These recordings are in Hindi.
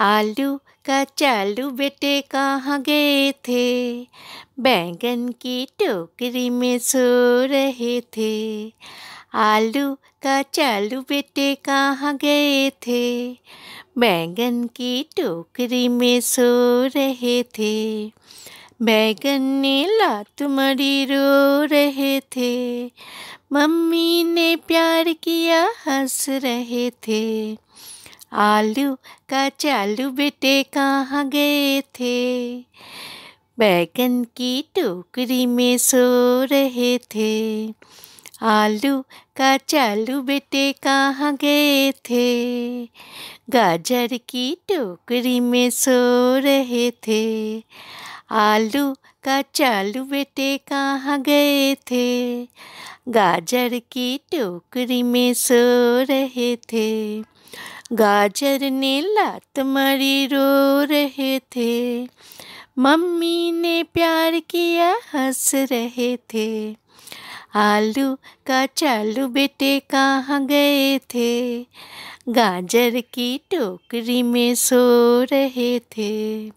आलू का चालू बेटे कहाँ गए थे? बैंगन की टोकरी में सो रहे थे। आलू का चालू बेटे कहाँ गए थे? बैंगन की टोकरी में सो रहे थे। बैगन ने लात मरी रो रहे थे। मम्मी ने प्यार किया, हंस रहे थे। आलू का चालू बेटे कहाँ गए थे? बैगन की टोकरी में सो रहे थे। आलू का चालू बेटे कहाँ गए थे? गाजर की टोकरी में सो रहे थे। आलू का चालू बेटे कहाँ गए थे? गाजर की टोकरी में सो रहे थे। गाजर ने लात मारी रो रहे थे। मम्मी ने प्यार किया, हंस रहे थे। आलू का चालू बेटे कहाँ गए थे? गाजर की टोकरी में सो रहे थे।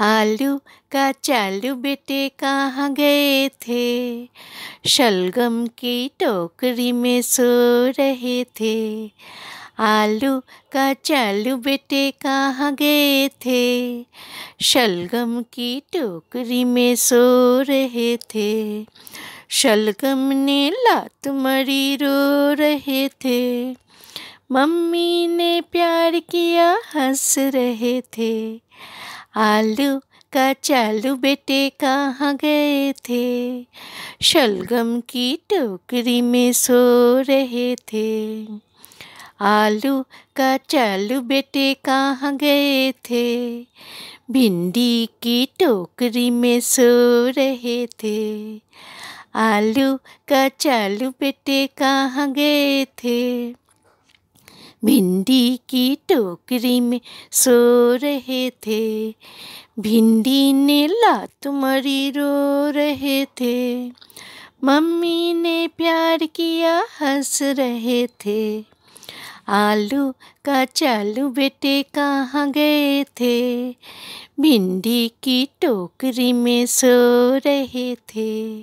आलू का चालू बेटे कहाँ गए थे? शलगम की टोकरी में सो रहे थे। आलू का चालू बेटे कहाँ गए थे? शलगम की टोकरी में सो रहे थे। शलगम ने लात मरी रो रहे थे। मम्मी ने प्यार किया, हंस रहे थे। आलू का चालू बेटे कहाँ गए थे? शलगम की टोकरी में सो रहे थे। आलू का चालू बेटे कहाँ गए थे? भिंडी की टोकरी में सो रहे थे। आलू का चालू बेटे कहाँ गए थे? भिंडी की टोकरी में सो रहे थे। भिंडी ने लात मरी रो रहे थे। मम्मी ने प्यार किया, हंस रहे थे। आलू का चालू बेटे कहाँ गए थे? भिंडी की टोकरी में सो रहे थे।